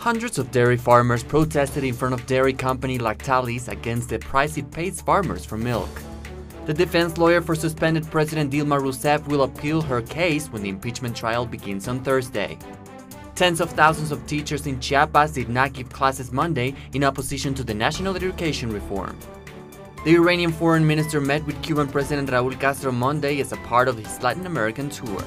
Hundreds of dairy farmers protested in front of dairy company Lactalis against the price it pays farmers for milk. The defense lawyer for suspended President Dilma Rousseff will appeal her case when the impeachment trial begins on Thursday. Tens of thousands of teachers in Chiapas did not give classes Monday in opposition to the national education reform. The Iranian foreign minister met with Cuban President Raul Castro Monday as a part of his Latin American tour.